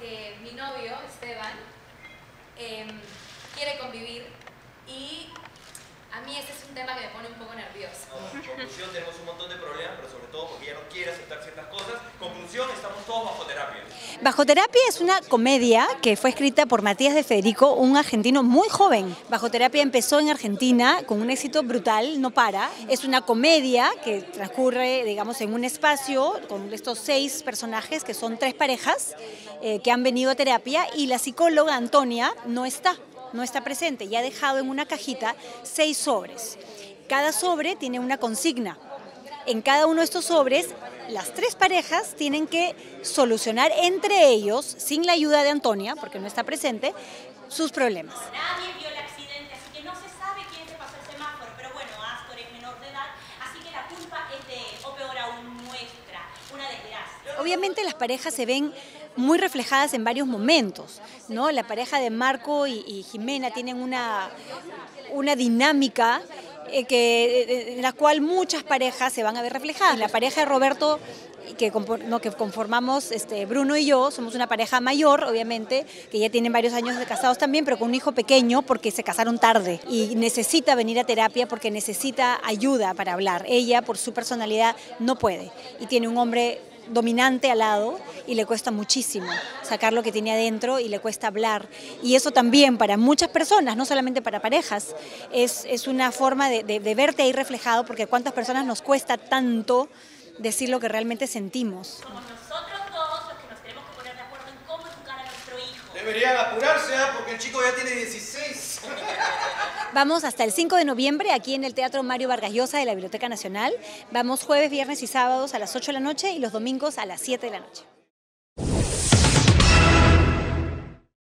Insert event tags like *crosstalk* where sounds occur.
mi novio, Esteban, em, quiere convivir y a mí ese es un tema que me pone un poco nervioso. Conclusión, tenemos un montón de problemas quiere aceptar ciertas cosas. Conclusión, estamos todos bajo terapia. Bajo Terapia es una comedia que fue escrita por Matías de Federico, un argentino muy joven. Bajo Terapia empezó en Argentina con un éxito brutal, no para. Es una comedia que transcurre, digamos, en un espacio con estos seis personajes que son tres parejas eh, que han venido a terapia y la psicóloga Antonia no está no está presente y ha dejado en una cajita seis sobres. Cada sobre tiene una consigna. En cada uno de estos sobres, las tres parejas tienen que solucionar entre ellos, sin la ayuda de Antonia, porque no está presente, sus problemas. Nadie vio el accidente, así que no se sabe quién se pasó el semáforo. Pero bueno, Astor es menor de edad, así que la culpa es de o peor aún, nuestra. Una desgracia. Obviamente las parejas se ven muy reflejadas en varios momentos, ¿no? La pareja de Marco y, y Jimena tienen una, una dinámica eh, que, eh, en la cual muchas parejas se van a ver reflejadas. La pareja de Roberto que conformamos este, Bruno y yo, somos una pareja mayor, obviamente, que ya tienen varios años de casados también, pero con un hijo pequeño porque se casaron tarde y necesita venir a terapia porque necesita ayuda para hablar. Ella, por su personalidad, no puede y tiene un hombre dominante al lado y le cuesta muchísimo sacar lo que tiene adentro y le cuesta hablar. Y eso también para muchas personas, no solamente para parejas, es, es una forma de, de- de verte ahí reflejado porque cuántas personas nos cuesta tanto decir lo que realmente sentimos. Somos nosotros todos los que nos tenemos que poner de acuerdo en cómo educar a nuestro hijo. Deberían apurarse, ¿ah? porque el chico ya tiene 16. *laughs* Vamos hasta el 5 de noviembre aquí en el Teatro Mario Vargas Llosa de la Biblioteca Nacional. Vamos jueves, viernes y sábados a las 8 de la noche y los domingos a las 7 de la noche.